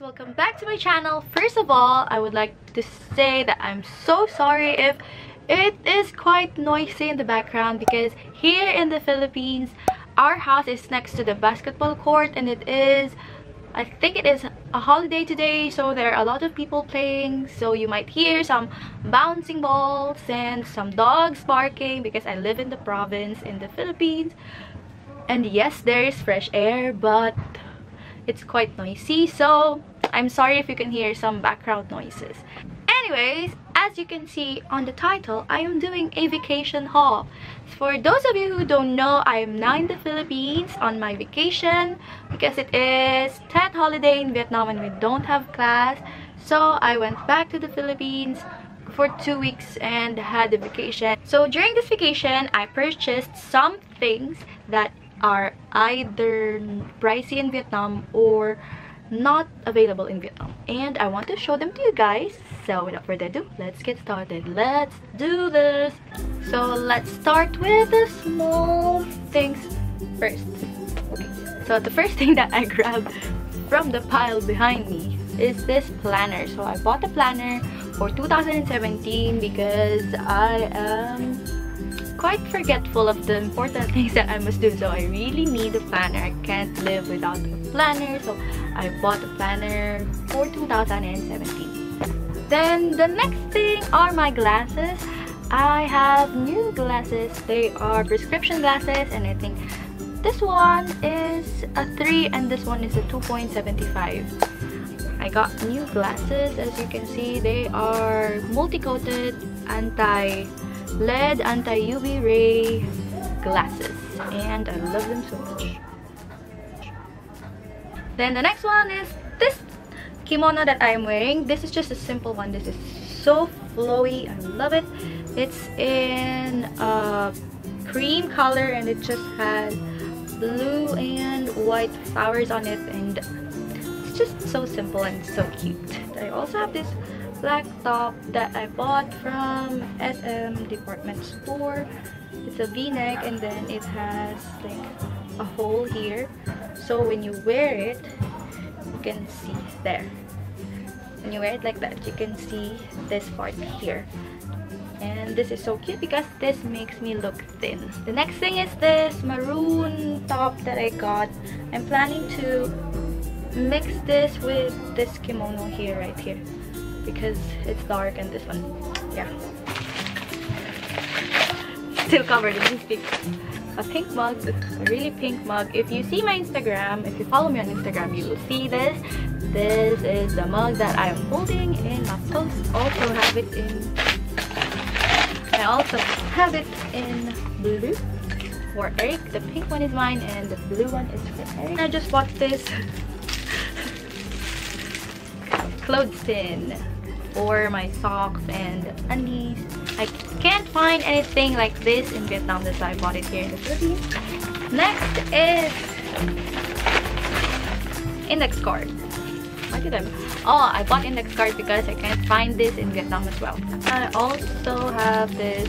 welcome back to my channel. First of all i would like to say that i'm so sorry if it is quite noisy in the background because here in the philippines our house is next to the basketball court and it is I think it is a holiday today so there are a lot of people playing. So you might hear some bouncing balls and some dogs barking because I live in the province in the Philippines. And yes there is fresh air but it's quite noisy so i'm sorry if you can hear some background noises. Anyways as you can see on the title i am doing a vacation haul. For those of you who don't know i am now in the philippines on my vacation because it is Tet holiday in vietnam and we don't have class. So i went back to the philippines for two weeks and had a vacation. So during this vacation i purchased some things that are either pricey in Vietnam or not available in Vietnam. And I want to show them to you guys. So without further ado let's get started. Let's do this. So let's start with the small things first. Okay. So the first thing that I grabbed from the pile behind me is this planner. So I bought a planner for 2017 because I am quite forgetful of the important things that I must do. So I really need a planner. I can't live without a planner. So I bought a planner for 2017. Then the next thing are my glasses. I have new glasses. They are prescription glasses and I think this one is a 3 and this one is a 2.75. I got new glasses as you can see they are multi-coated anti LED anti-UV ray glasses and I love them so much. Then the next one is this kimono that I'm wearing. This is just a simple one. This is so flowy. I love it. It's in a cream color and it just has blue and white flowers on it and it's just so simple and so cute. I also have this black top that I bought from SM department store. It's a v-neck and then it has like a hole here. So when you wear it, you can see there. When you wear it like that, you can see this part here. And this is so cute because this makes me look thin. The next thing is this maroon top that I got. I'm planning to mix this with this kimono here, right here because it's dark and this one yeah. Still covered in pink a pink mug a really pink mug. If you see my instagram if you follow me on instagram you will see this. This is the mug that i am holding in my post. Also have it in i also have it in blue for eric. The pink one is mine and the blue one is for eric. I just bought this clothespin for my socks and undies. I can't find anything like this in Vietnam, that's why I bought it here in the Philippines. Next is index card. Why did I? Oh, I bought index card because I can't find this in Vietnam as well. I also have this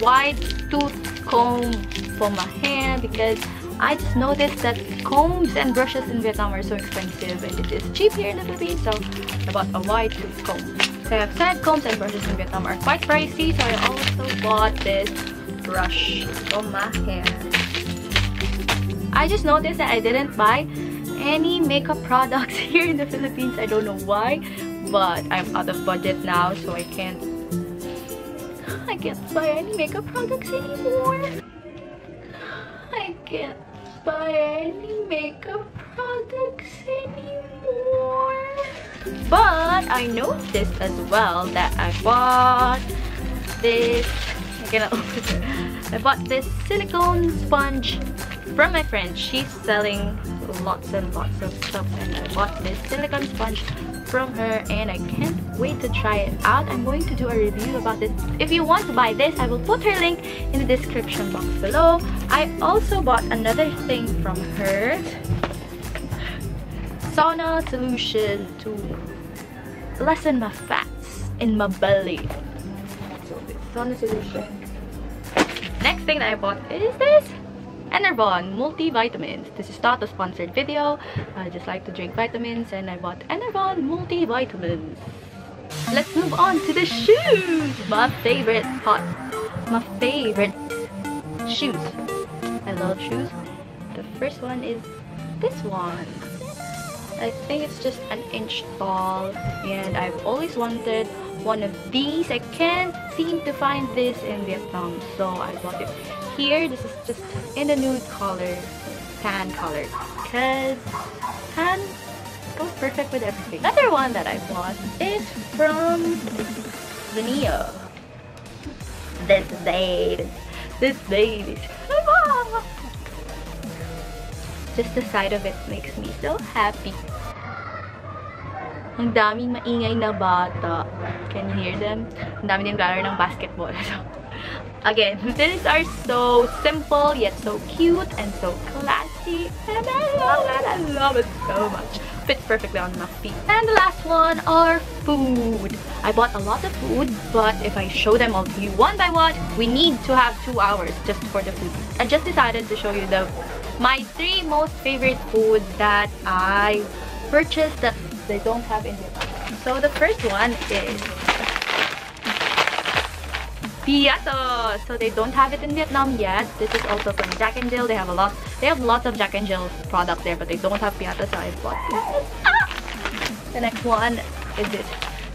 wide tooth comb for my hair because I just noticed that combs and brushes in Vietnam are so expensive and it is cheap here in the Philippines so I bought a wide tooth comb. So I have said combs and brushes in Vietnam are quite pricey so I also bought this brush for my hair. I just noticed that I didn't buy any makeup products here in the Philippines. I don't know why but I'm out of budget now so I can't I can't buy any makeup products anymore. I can't buy any makeup products anymore. But I noticed as well that I bought this. I cannot open it. I bought this silicone sponge from my friend. She's selling lots and lots of stuff, and I bought this silicone sponge from her and I can't wait to try it out. I'm going to do a review about it. If you want to buy this, I will put her link in the description box below. I also bought another thing from her. Sauna solution to lessen my fats in my belly. So sauna solution. Next thing that I bought is this. Enervon multivitamins. This is not a sponsored video. I just like to drink vitamins and I bought Enervon multivitamins. Let's move on to the shoes. My favorite part. My favorite shoes. I love shoes. The first one is this one. I think it's just an inch tall and I've always wanted one of these. I can't seem to find this in Vietnam so I bought it here. This is just in a nude color, tan color because tan goes perfect with everything. Another one that I bought is from Zenio. This babe. This baby. Just the sight of it makes me so happy. Ang daming maingay na bata. Can you hear them? Ang dami din ng basketball. Again, these are so simple yet so cute and so classy. And I love it. I love it so much. Fits perfectly on my feet. And the last one are food. I bought a lot of food, but if I show them all to you one by one, we need to have two hours just for the food. I just decided to show you the my three most favorite foods that I purchased that they don't have in Vietnam. So the first one is Piatos. So they don't have it in Vietnam yet. This is also from Jack and Jill. They have a lot. They have lots of Jack and Jill products there, but they don't have Piatos. So I bought this. Ah! The next one is this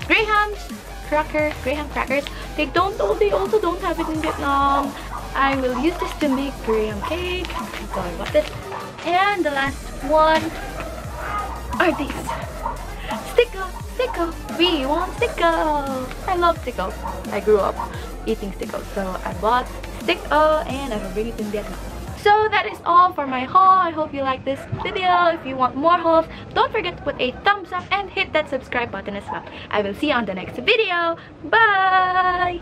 Graham's cracker, Graham crackers. They don't. Oh, they also don't have it in Vietnam. I will use this to make Graham cake. So I bought this. And the last one are these. Stick-O, we want Stick-O. I love Stick-O. I grew up eating Stick-O, so I bought Stick-O and I bring it in Vietnam. So that is all for my haul. I hope you like this video. If you want more hauls, don't forget to put a thumbs up and hit that subscribe button as well. I will see you on the next video. Bye!